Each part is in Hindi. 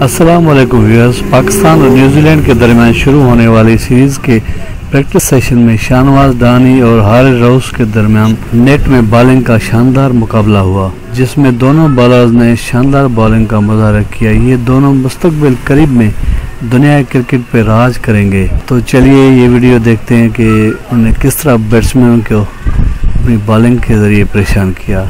वालेकुम व्यूअर्स पाकिस्तान और न्यूजीलैंड के दरमियान शुरू होने वाली सीरीज़ के प्रैक्टिस सेशन में शाहनवाज, दानी और हारिस रऊस के दरमियान नेट में बॉलिंग का शानदार मुकाबला हुआ, जिसमें दोनों बॉलर्स ने शानदार बॉलिंग का मुजाहरा किया। ये दोनों मुस्तकबिल करीब में दुनिया क्रिकेट पे राज करेंगे। तो चलिए ये वीडियो देखते हैं कि उन्हें किस तरह बैट्समैन को अपनी बॉलिंग के ज़रिए परेशान किया।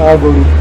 algorithm.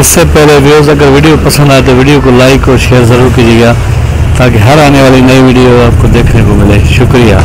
इससे पहले व्यूज़ अगर वीडियो पसंद आए तो वीडियो को लाइक और शेयर ज़रूर कीजिएगा, ताकि हर आने वाली नई वीडियो आपको देखने को मिले। शुक्रिया।